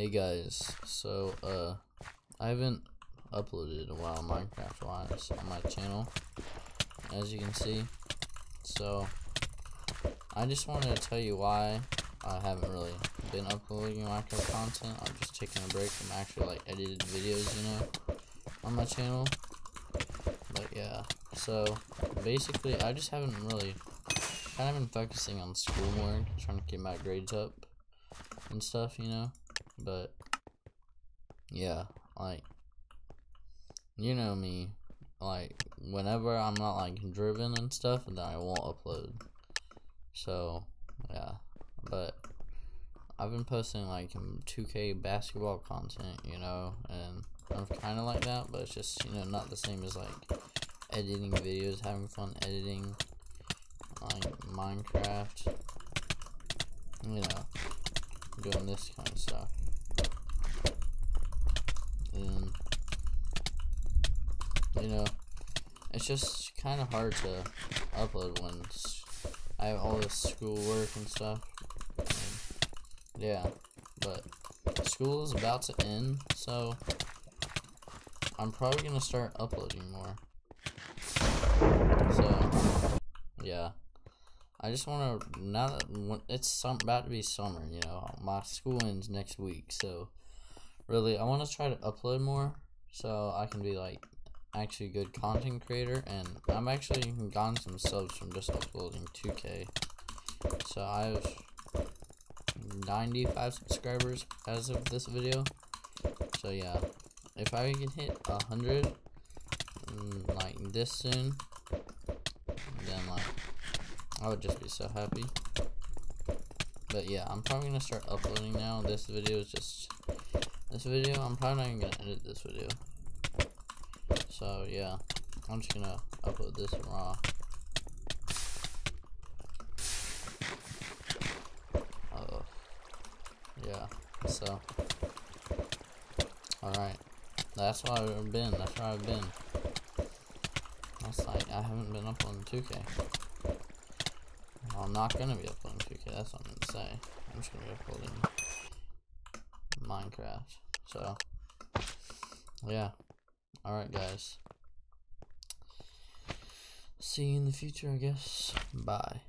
Hey guys, so uh I haven't uploaded in a while Minecraft wise on my channel as you can see. So I just wanted to tell you why I haven't really been uploading Minecraft content. I'm just taking a break from actually like edited videos, you know, on my channel. But yeah, so basically I just haven't really kind of been focusing on school more, trying to get my grades up and stuff, you know. But yeah, like you know me, like whenever I'm not like driven and stuff, then I won't upload. So yeah, but I've been posting like 2K basketball content, you know, and I'm kind of like that, but it's just you know not the same as like editing videos, having fun editing, like Minecraft, you know, doing this kind of stuff. And, you know, it's just kind of hard to upload when I have all this schoolwork and stuff. And, yeah, but school is about to end, so I'm probably going to start uploading more. So, yeah. I just want to, now that it's some, about to be summer, you know, my school ends next week, so really, I want to try to upload more so I can be like actually good content creator. And I'm actually gotten some subs from just uploading 2K. So I have 95 subscribers as of this video. So yeah, if I can hit 100 mm, like this soon, then like I would just be so happy. But yeah, I'm probably gonna start uploading now. This video is just this video. I'm probably not even gonna edit this video. So yeah, I'm just gonna upload this raw. Oh, yeah. So, all right. That's why I've been. That's where I've been. That's like I haven't been uploading 2K. I'm not gonna be uploading 2K. That's what I'm gonna say. I'm just gonna be uploading Minecraft. So, yeah. Alright, guys. See you in the future, I guess. Bye.